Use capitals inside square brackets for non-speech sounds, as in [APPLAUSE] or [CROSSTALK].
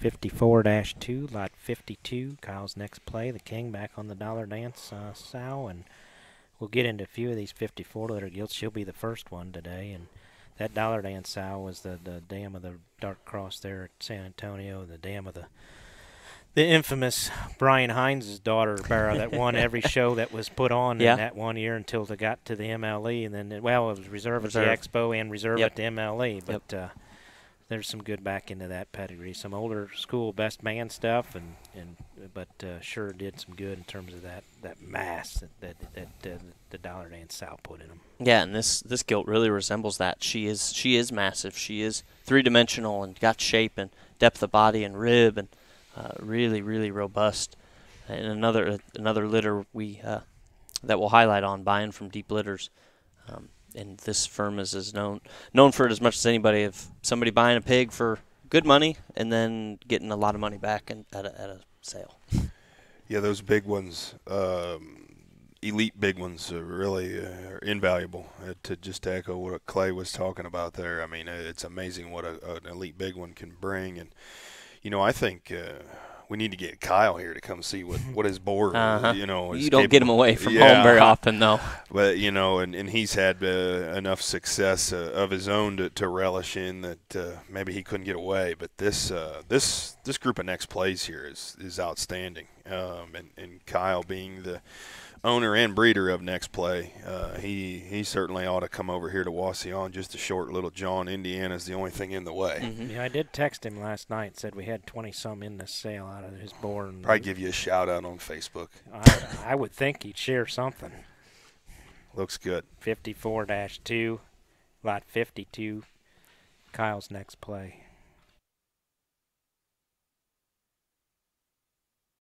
54-2, lot 52. Kyle's next play, the king back on the dollar dance uh, sow, and we'll get into a few of these 54 letter gilts. She'll be the first one today, and that dollar dance sow was the the dam of the Dark Cross there at San Antonio, the dam of the the infamous Brian Hines' daughter Barra that won [LAUGHS] every show that was put on Yeah. in that one year until they got to the MLE, and then it, well, it was reserve, at the Expo and reserve Yep. at the MLE, Yep. but. Uh, there's some good back into that pedigree. Some older school best man stuff, and and but uh, sure did some good in terms of that that mass that that, that uh, the Dollar Dance Sal put in them. Yeah, and this this gilt really resembles that. She is she is massive. She is three dimensional and got shape and depth of body and rib and uh, really really robust. And another another litter we uh, that we'll highlight on buying from Deep Litters. Um, and this firm is, is known known for it as much as anybody of somebody buying a pig for good money and then getting a lot of money back in, at, a, at a sale. Yeah, those big ones, um, elite big ones, are really uh, are invaluable. Uh, to just to echo what Clay was talking about there, I mean, uh, it's amazing what a, an elite big one can bring. And you know, I think uh, we need to get Kyle here to come see what what his board, Uh-huh. you know, is You don't get him away from Yeah. home very often, though. [LAUGHS] But you know, and, and he's had uh, enough success uh, of his own to, to relish in that uh, maybe he couldn't get away. But this uh, this this group of next plays here is is outstanding. Um, and and Kyle being the owner and breeder of next play, uh, he he certainly ought to come over here to Wauseon. Just a short little John, Indiana's the only thing in the way. Mhm. Yeah, I did text him last night. Said we had twenty some in this sale out of his board. and Probably give you a shout out on Facebook. I, I would think he'd share something. Looks good. Fifty-four dash two, lot fifty-two. Kyle's next play.